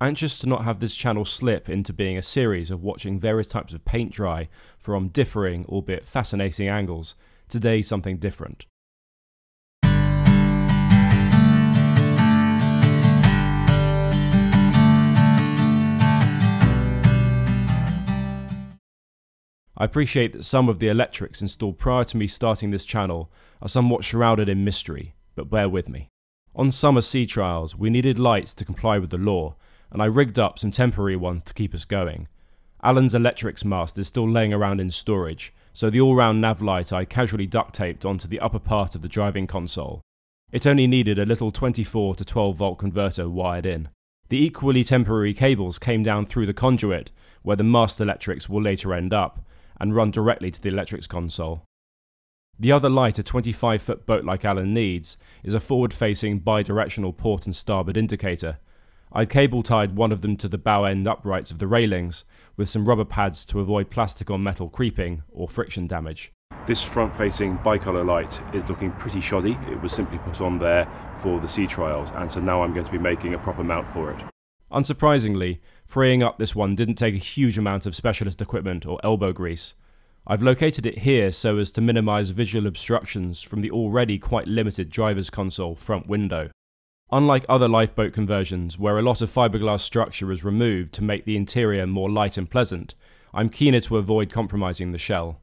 Anxious to not have this channel slip into being a series of watching various types of paint dry from differing, albeit fascinating angles, today something different. I appreciate that some of the electrics installed prior to me starting this channel are somewhat shrouded in mystery, but bear with me. On summer sea trials, we needed lights to comply with the law, and I rigged up some temporary ones to keep us going. Alan's electrics mast is still laying around in storage, so the all-round nav light I casually duct taped onto the upper part of the driving console. It only needed a little 24 to 12 volt converter wired in. The equally temporary cables came down through the conduit, where the mast electrics will later end up, and run directly to the electrics console. The other light a 25 foot boat like Alan needs is a forward facing bi-directional port and starboard indicator. I'd cable tied one of them to the bow end uprights of the railings with some rubber pads to avoid plastic on metal creeping or friction damage. This front facing bicolour light is looking pretty shoddy. It was simply put on there for the sea trials and so now I'm going to be making a proper mount for it. Unsurprisingly, freeing up this one didn't take a huge amount of specialist equipment or elbow grease. I've located it here so as to minimise visual obstructions from the already quite limited driver's console front window. Unlike other lifeboat conversions, where a lot of fiberglass structure is removed to make the interior more light and pleasant, I'm keener to avoid compromising the shell.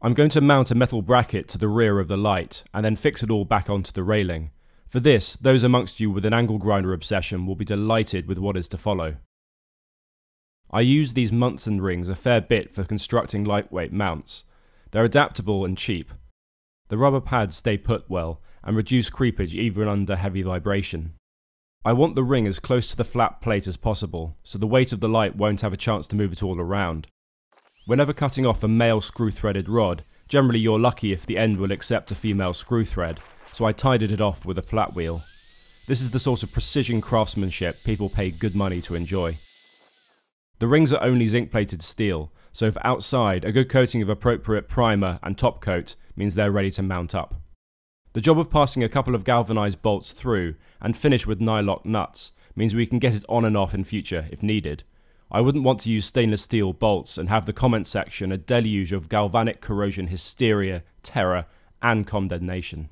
I'm going to mount a metal bracket to the rear of the light and then fix it all back onto the railing. For this, those amongst you with an angle grinder obsession will be delighted with what is to follow. I use these Munson rings a fair bit for constructing lightweight mounts. They're adaptable and cheap. The rubber pads stay put well and reduce creepage even under heavy vibration. I want the ring as close to the flat plate as possible, so the weight of the light won't have a chance to move it all around. Whenever cutting off a male screw-threaded rod, generally you're lucky if the end will accept a female screw thread, so I tidied it off with a flat wheel. This is the sort of precision craftsmanship people pay good money to enjoy. The rings are only zinc plated steel, so for outside, a good coating of appropriate primer and top coat means they're ready to mount up. The job of passing a couple of galvanized bolts through and finish with nylock nuts means we can get it on and off in future if needed. I wouldn't want to use stainless steel bolts and have the comment section a deluge of galvanic corrosion hysteria, terror, and condemnation.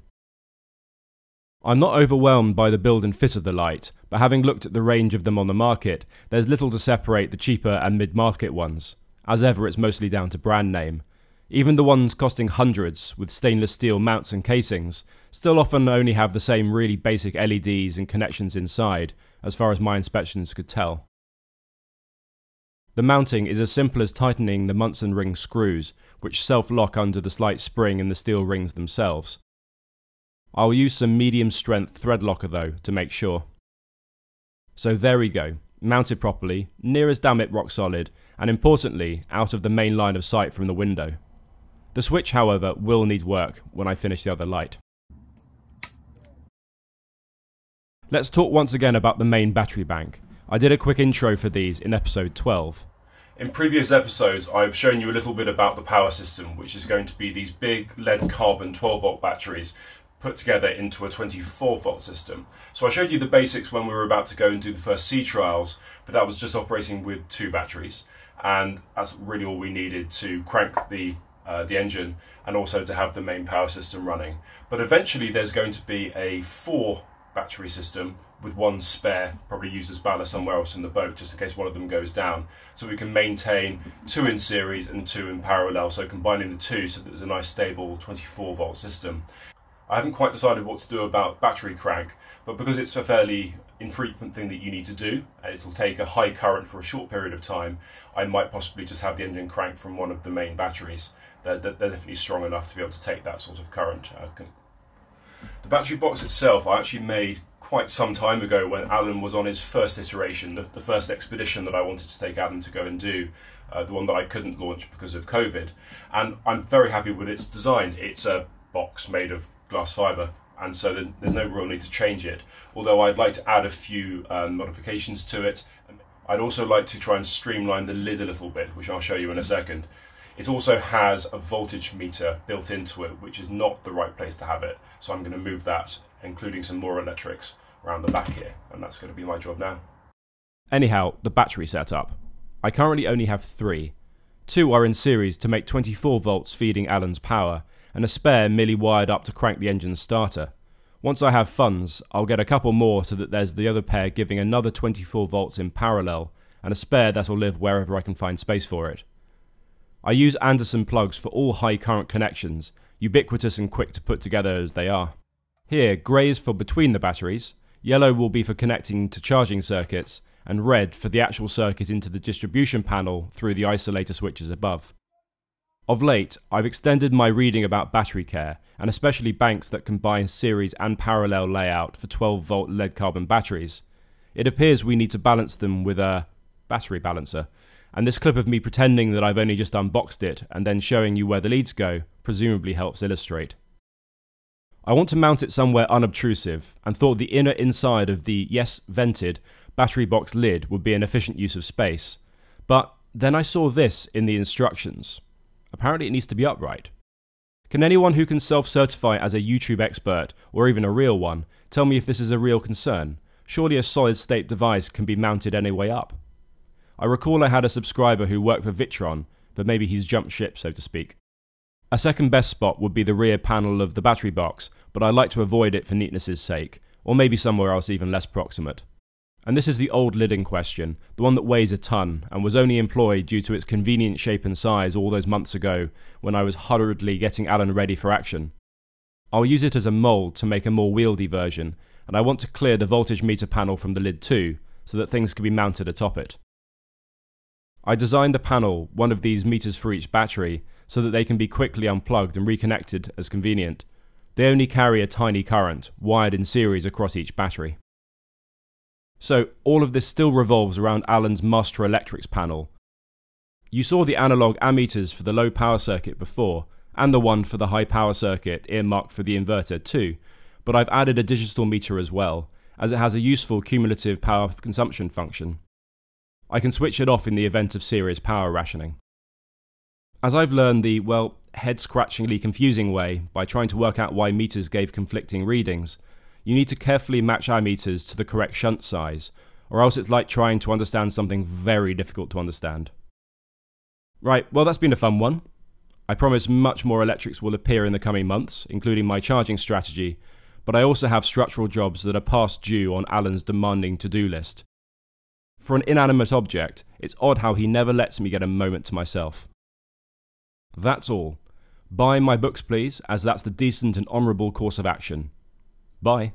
I'm not overwhelmed by the build and fit of the light, but having looked at the range of them on the market, there's little to separate the cheaper and mid-market ones. As ever, it's mostly down to brand name, even the ones costing hundreds with stainless steel mounts and casings still often only have the same really basic LEDs and connections inside, as far as my inspections could tell. The mounting is as simple as tightening the Munson ring screws, which self-lock under the slight spring in the steel rings themselves. I'll use some medium strength thread locker though, to make sure. So there we go, mounted properly, near as damn it rock solid, and importantly, out of the main line of sight from the window. The switch, however, will need work when I finish the other light. Let's talk once again about the main battery bank. I did a quick intro for these in episode 12. In previous episodes, I've shown you a little bit about the power system, which is going to be these big lead carbon 12 volt batteries put together into a 24 volt system. So I showed you the basics when we were about to go and do the first sea trials, but that was just operating with two batteries. And that's really all we needed to crank the uh, the engine and also to have the main power system running. But eventually there's going to be a four battery system with one spare, probably used as ballast somewhere else in the boat, just in case one of them goes down. So we can maintain two in series and two in parallel, so combining the two so that there's a nice stable 24 volt system. I haven't quite decided what to do about battery crank, but because it's a fairly infrequent thing that you need to do, and it'll take a high current for a short period of time, I might possibly just have the engine crank from one of the main batteries they're, they're definitely strong enough to be able to take that sort of current. Uh, the battery box itself I actually made quite some time ago when Alan was on his first iteration, the, the first expedition that I wanted to take Alan to go and do, uh, the one that I couldn't launch because of COVID. And I'm very happy with its design. It's a box made of glass fibre, and so there's no real need to change it. Although I'd like to add a few um, modifications to it. I'd also like to try and streamline the lid a little bit, which I'll show you in a second. It also has a voltage meter built into it, which is not the right place to have it. So I'm going to move that, including some more electrics, around the back here, and that's going to be my job now. Anyhow, the battery setup. I currently only have three. Two are in series to make 24 volts feeding Alan's power, and a spare merely wired up to crank the engine's starter. Once I have funds, I'll get a couple more so that there's the other pair giving another 24 volts in parallel, and a spare that'll live wherever I can find space for it. I use Anderson plugs for all high current connections, ubiquitous and quick to put together as they are. Here, grey is for between the batteries, yellow will be for connecting to charging circuits, and red for the actual circuit into the distribution panel through the isolator switches above. Of late, I've extended my reading about battery care, and especially banks that combine series and parallel layout for 12 volt lead carbon batteries. It appears we need to balance them with a battery balancer, and this clip of me pretending that I've only just unboxed it and then showing you where the leads go presumably helps illustrate. I want to mount it somewhere unobtrusive, and thought the inner inside of the, yes, vented, battery box lid would be an efficient use of space. But then I saw this in the instructions. Apparently it needs to be upright. Can anyone who can self certify as a YouTube expert, or even a real one, tell me if this is a real concern? Surely a solid state device can be mounted any way up. I recall I had a subscriber who worked for Victron, but maybe he's jumped ship, so to speak. A second best spot would be the rear panel of the battery box, but I like to avoid it for neatness' sake, or maybe somewhere else even less proximate. And this is the old lid in question, the one that weighs a ton, and was only employed due to its convenient shape and size all those months ago when I was hurriedly getting Alan ready for action. I'll use it as a mould to make a more wieldy version, and I want to clear the voltage meter panel from the lid too, so that things can be mounted atop it. I designed a panel, one of these meters for each battery, so that they can be quickly unplugged and reconnected as convenient. They only carry a tiny current, wired in series across each battery. So, all of this still revolves around Alan's Master Electrics panel. You saw the analog ammeters for the low power circuit before, and the one for the high power circuit earmarked for the inverter too, but I've added a digital meter as well, as it has a useful cumulative power consumption function. I can switch it off in the event of serious power rationing. As I've learned the, well, head scratchingly confusing way by trying to work out why meters gave conflicting readings, you need to carefully match ammeters to the correct shunt size, or else it's like trying to understand something very difficult to understand. Right, well, that's been a fun one. I promise much more electrics will appear in the coming months, including my charging strategy, but I also have structural jobs that are past due on Alan's demanding to do list, for an inanimate object, it's odd how he never lets me get a moment to myself. That's all. Buy my books, please, as that's the decent and honourable course of action. Bye.